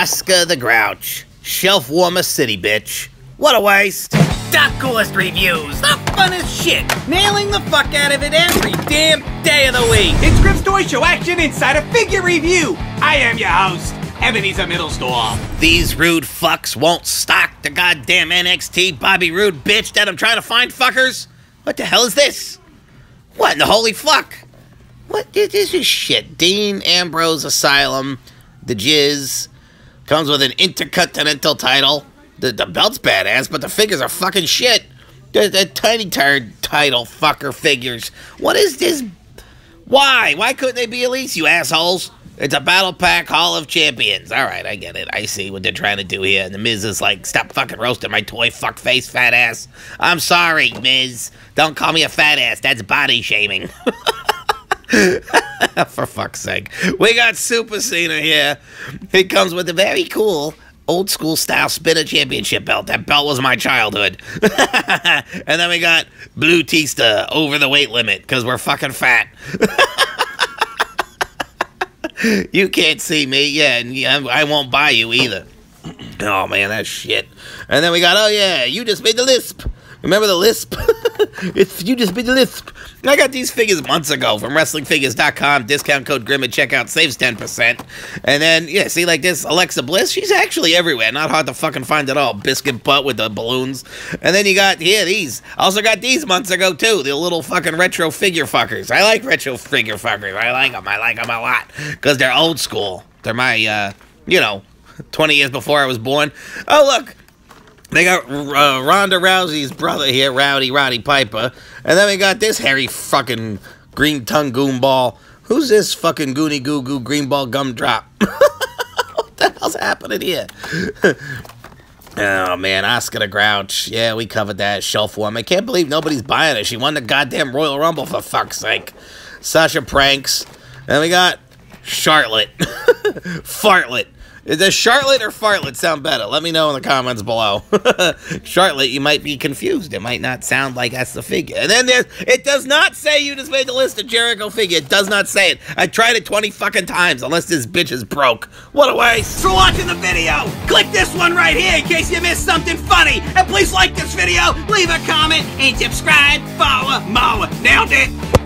Oscar the Grouch. Shelf warmer city, bitch. What a waste. Top coolest reviews, the funnest shit, nailing the fuck out of it every damn day of the week. It's Grim's Toy Show Action Inside a Figure Review. I am your host, Ebenezer Mittelsdorf. These rude fucks won't stock the goddamn NXT Bobby Roode bitch that I'm trying to find, fuckers. What the hell is this? What in the holy fuck? What this is shit? Dean Ambrose Asylum, the Jizz comes with an intercontinental title. The, the belt's badass, but the figures are fucking shit. The, the tiny turd title fucker figures. What is this? Why? Why couldn't they be Elites, you assholes? It's a battle pack Hall of Champions. All right, I get it. I see what they're trying to do here. And the Miz is like, stop fucking roasting my toy fuck face, fat ass. I'm sorry, Miz. Don't call me a fat ass. That's body shaming. For fuck's sake. We got Super Cena here. He comes with a very cool old school style spinner championship belt. That belt was my childhood. and then we got Blue Tista over the weight limit because we're fucking fat. you can't see me, yeah, and I won't buy you either. Oh man, that's shit. And then we got, oh yeah, you just made the lisp. Remember the lisp? If you just made the lisp. I got these figures months ago from WrestlingFigures.com. Discount code Grim at checkout saves 10%. And then, yeah, see, like this Alexa Bliss, she's actually everywhere. Not hard to fucking find at all. Biscuit butt with the balloons. And then you got, here, these. Also got these months ago, too. The little fucking retro figure fuckers. I like retro figure fuckers. I like them. I like them a lot. Because they're old school. They're my, uh, you know, 20 years before I was born. Oh, look. They got uh, Ronda Rousey's brother here, Rowdy Roddy Piper. And then we got this hairy fucking green tongue goon ball. Who's this fucking goony goo goo green ball gumdrop? what the hell's happening here? oh man, Oscar the Grouch. Yeah, we covered that. Shelf warm. I can't believe nobody's buying it. She won the goddamn Royal Rumble for fuck's sake. Sasha Pranks. And we got Charlotte. Fartlet. Does Charlotte or Fartlet sound better? Let me know in the comments below. Charlotte, you might be confused. It might not sound like that's the figure. And then there's, it does not say you just made the list of Jericho figure. It does not say it. I tried it 20 fucking times, unless this bitch is broke. What a waste. For watching the video, click this one right here in case you missed something funny. And please like this video, leave a comment, and subscribe for more. Nailed it.